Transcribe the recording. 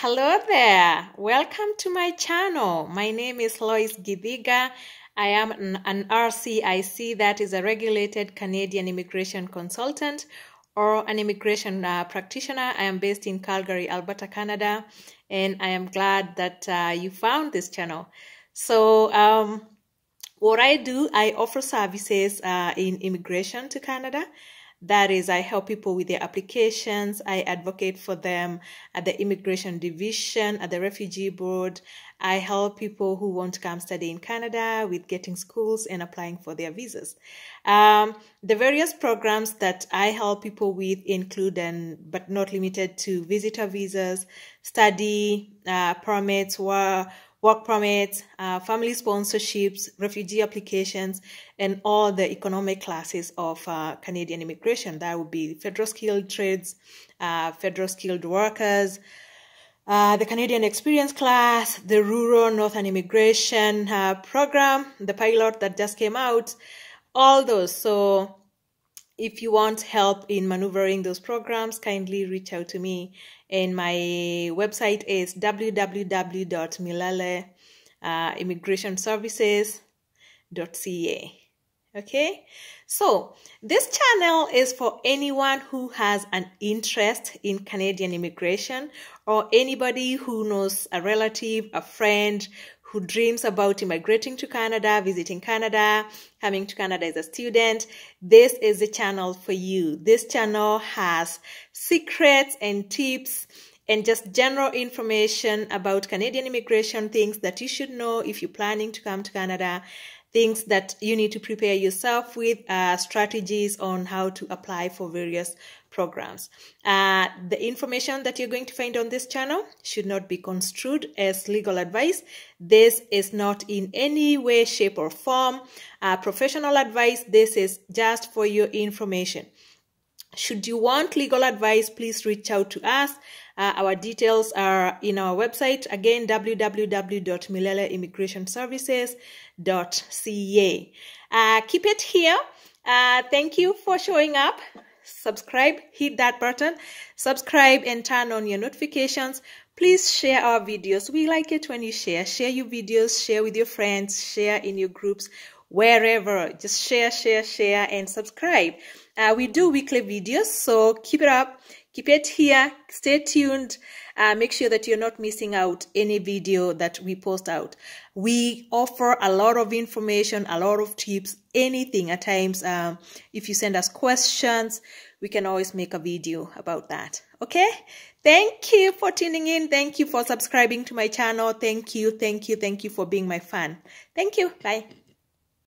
Hello there. Welcome to my channel. My name is Lois Githiga. I am an, an RCIC, that is a regulated Canadian immigration consultant or an immigration uh, practitioner. I am based in Calgary, Alberta, Canada, and I am glad that uh, you found this channel. So, um, what I do, I offer services uh, in immigration to Canada. That is, I help people with their applications. I advocate for them at the immigration division, at the refugee board. I help people who want to come study in Canada with getting schools and applying for their visas. Um, the various programs that I help people with include, and but not limited to, visitor visas, study uh, permits, work work permits, uh, family sponsorships, refugee applications, and all the economic classes of uh, Canadian immigration. That would be federal skilled trades, uh, federal skilled workers, uh, the Canadian experience class, the rural northern immigration uh, program, the pilot that just came out, all those. So if you want help in maneuvering those programs, kindly reach out to me. And my website is www.milele.immigrationservices.ca. Uh, okay, so this channel is for anyone who has an interest in Canadian immigration or anybody who knows a relative, a friend who dreams about immigrating to Canada, visiting Canada, coming to Canada as a student, this is the channel for you. This channel has secrets and tips and just general information about Canadian immigration, things that you should know if you're planning to come to Canada, things that you need to prepare yourself with, uh, strategies on how to apply for various programs. Uh, the information that you're going to find on this channel should not be construed as legal advice. This is not in any way, shape, or form uh, professional advice. This is just for your information. Should you want legal advice, please reach out to us. Uh, our details are in our website again www.mileleimmigrationservices.ca. Uh, keep it here. Uh, thank you for showing up subscribe, hit that button, subscribe and turn on your notifications. Please share our videos. We like it when you share. Share your videos, share with your friends, share in your groups, wherever. Just share, share, share, and subscribe. Uh, we do weekly videos, so keep it up. Keep it here. Stay tuned. Uh, make sure that you're not missing out any video that we post out. We offer a lot of information, a lot of tips, anything at times. Um, if you send us questions, we can always make a video about that. Okay? Thank you for tuning in. Thank you for subscribing to my channel. Thank you, thank you, thank you for being my fan. Thank you. Bye.